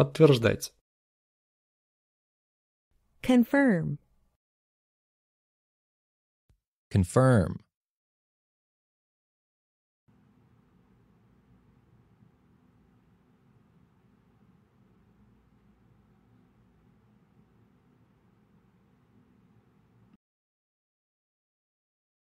Подтверждать. Confirm. Confirm.